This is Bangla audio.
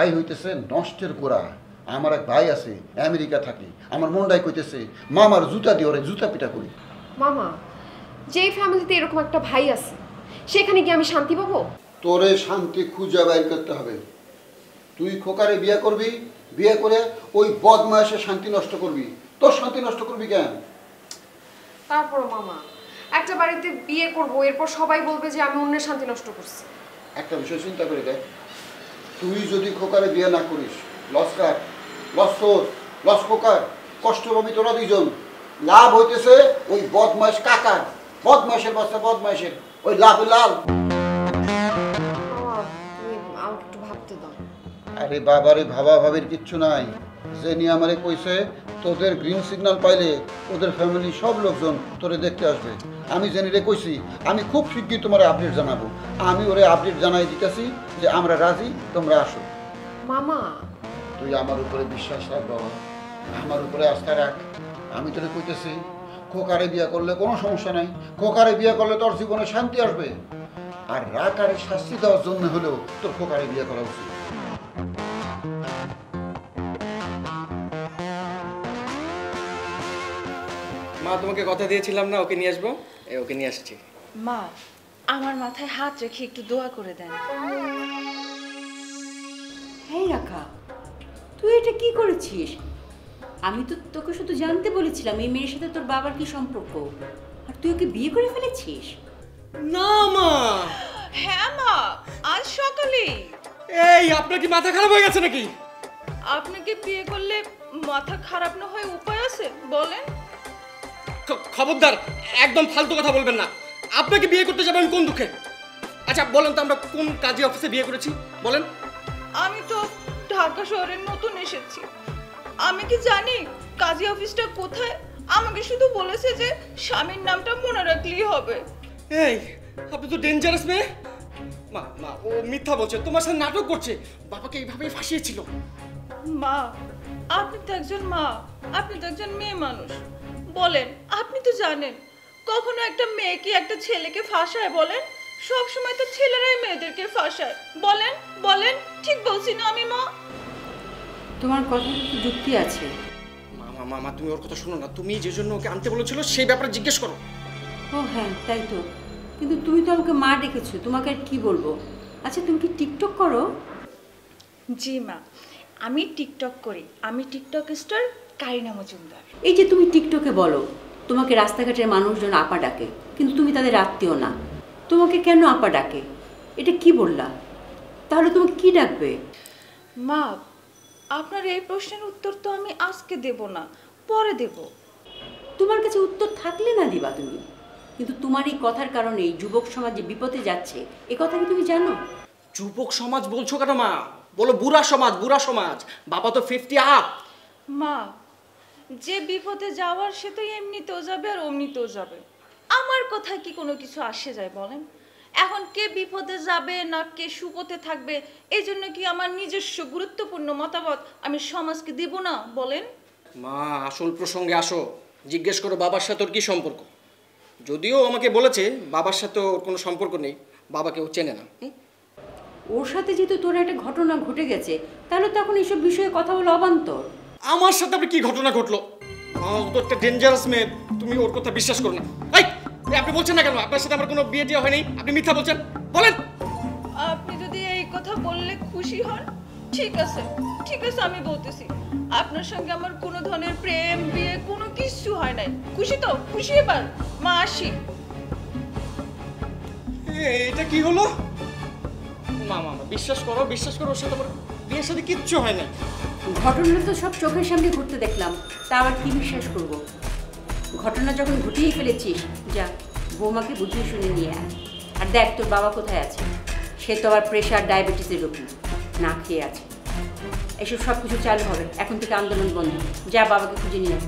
ভাই হইতেছে নষ্টের গোড়া। আমার এক ভাই আছে আমেরিকা থাকে। আমার মনটাই কইতেছে মামার জুতা দিয়ে ওরে জুতা পিটা করি। মামা যেই ফ্যামিলিতে এরকম একটা ভাই আছে সেখানে গিয়ে আমি শান্তি পাবো? তোরে শান্তি খুঁজে বাইর করতে হবে। তুই খোকারে বিয়ে করবি বিয়ে করে ওই বদমাসে শান্তি নষ্ট করবি। তোর শান্তি নষ্ট করবি কেন? তারপর মামা একটা বাড়িতে বিয়ে করব এরপর সবাই বলবে যে আমি অন্যের শান্তি নষ্ট করছি। একটা বিষয় চিন্তা করে দেখ তুই যদি খোকারে বিয়ে না করিস লস্কার লস তোর লস খোকার। কষ্ট পাবি তোরা দুইজন। লাভ হইতেছে ওই বদমাস কাকার। বদমাসের বাচ্চা বদমাসের ওই লাভ লাল। আরে বাবারে ভাবা ভাবির কিচ্ছু নাই। যে নিয়ে আমারে কইছে তোদের গ্রিন সিগন্যাল পাইলে ওদের ফ্যামিলি সব লোকজন তোরে দেখতে আসবে। আমি জেনে কইছি আমি খুব শিগগির তোমার আপডেট জানাব। আমি ওরে আপডেট জানাই দিতেছি যে আমরা রাজি তোমরা আসো। মামা। তুই আমার উপরে বিশ্বাস রাখ বাবা। আমার উপরে আস্থা রাখ। আমি তোরে কইতেছি খোকারে বিয়ে করলে কোনো সমস্যা নাই। খোকারে বিয়ে করলে তোর জীবনে শান্তি আসবে। আর রাকারে শাস্তি দেওয়ার জন্য হলেও তোর খোকারে বিয়ে করা উচিত। মা তোমাকে কথা দিয়েছিলাম না ওকে নিয়ে আসব? এ ওকে নিয়ে আসছি। মা আমার মাথায় হাত রেখে একটু দোয়া করে দেন। এই রাখা তুই এটা কি করেছিস? আমি তো তোকে শুধু জানতে বলেছিলাম এই মেয়ের সাথে তোর বাবার কি সম্পর্ক? আর তুই ওকে বিয়ে করে ফেলেছিস? না মা! হ্যাঁ মা আজ সকালে এই আপনার কি মাথা খারাপ হয়ে গেছে নাকি? আপনাকে বিয়ে করলে মাথা খারাপ না হয় উপায় আছে বলেন। খবরদার একদম ফালতু কথা বলবেন না। আপনাকে বিয়ে করতে যাবেন কোন দুঃখে? আচ্ছা বলেন তো আমরা কোন কাজী অফিসে বিয়ে করেছি? বলেন। আমি তো ঢাকা শহরে নতুন এসেছি। আমি কি জানি কাজী অফিসটা কোথায়? আমাকে শুধু বলেছে যে স্বামীর নামটা মনে রাখলেই হবে। এই আপনি তো ডেঞ্জারাস মেয়ে। মা মা ও মিথ্যা বলছে তোমার সাথে নাটক করছে। বাবাকে এইভাবেই ফাঁসিয়েছিল। মা আপনি তো একজন মা আপনি তো একজন মেয়ে মানুষ। বলেন আপনি তো জানেন কখনো একটা মেয়েকে একটা ছেলেকে ফাঁসায় বলেন? সব সময় তো ছেলেরাই মেয়েদেরকে ফাঁসায়। বলেন বলেন ঠিক বলছি না আমি মা। তোমার কথা যুক্তি আছে? মামা মামা তুমি ওর কথা শোনো না। তুমি যে জন্য ওকে আনতে বলেছিল সেই ব্যাপারে জিজ্ঞেস করো। ও হ্যাঁ তাই তো। কিন্তু তুমি তো আমাকে মা ডেকেছো তোমাকে আর কি বলব? আচ্ছা তুমি কি টিকটক করো? জি মা। আমি টিকটক করি। আমি টিকটক স্টার কারিনা মজুমদার। এই যে তুমি টিকটকে বলো তোমাকে রাস্তাঘাটের মানুষজন আপা ডাকে কিন্তু তুমি তাদের আত্মীয় না। তোমাকে কেন আপা ডাকে? এটা কি বললা? তাহলে তোমাকে কি ডাকবে? মা আপনার এই প্রশ্নের উত্তর তো আমি আজকে দেব না পরে দেব। তোমার কাছে উত্তর থাকলে না দিবা তুমি। কিন্তু তোমার এই কথার কারণে এই যুবক সমাজ যে বিপদে যাচ্ছে এ কথা কি তুমি জানো? যুবক সমাজ বলছো কেন মা? বলো বুড়া সমাজ বুড়া সমাজ। বাবা তো ফিফটি আপ মা যে বিপদে যাওয়ার সে তো এমনিতেও যাবে আর অমনিতেও যাবে। আমার কথা কি কোনো কিছু আসে যায় বলেন? এখন কে বিপদে যাবে না কে সুপথে থাকবে এই জন্য কি আমার নিজস্ব গুরুত্বপূর্ণ মতামত আমি সমাজকে দিব না বলেন? মা আসল প্রসঙ্গে আসো। জিজ্ঞেস করো বাবার সাথে ওর কি সম্পর্ক? যদিও আমাকে বলেছে বাবার সাথে ওর কোনো সম্পর্ক নেই বাবাকে ও চেনে না। ওর সাথে যেহেতু তোর একটা ঘটনা ঘটে গেছে তাহলে তখন এইসব বিষয়ে কথা বলা অবান্তর। আমার সাথে আপনি কি ঘটনা ঘটলো? ও তো একটা ডেঞ্জারাস মেয়ে তুমি ওর কথা বিশ্বাস করো না। এই আপনি বলছেন না কেন? আপনার সাথে আমার কোনো বিয়ে দেওয়া হয়নি? আপনি মিথ্যা বলছেন। বলেন। আপনি যদি এই কথা বললে খুশি হন ঠিক আছে। ঠিক আছে আমি বলতেছি। আপনার সঙ্গে আমার কোনো ধরনের প্রেম বিয়ে কোনো কিছু হয় নাই। খুশি তো? খুশি এবার? মা আসি। এটা কি হলো? মা মা বিশ্বাস করো বিশ্বাস করো ওর সাথে আমার বিয়ের সাথে কিচ্ছু হয় না ঘটনা তো সব চোখের সামনে ঘুরতে দেখলাম। তা আবার কি বিশ্বাস করব? ঘটনা যখন ঘটিয়েই ফেলেছিস, যা বৌমাকে বুঝিয়ে শুনে নিয়ে আয়। আর দেখ, তোর বাবা কোথায় আছে? সে তো আবার প্রেশার ডায়াবেটিসের রোগী, না খেয়ে আছে। এসব সব কিছু চালু হবে, এখন থেকে আন্দোলন বন্ধ। যা বাবাকে খুঁজে নিয়ে আয়।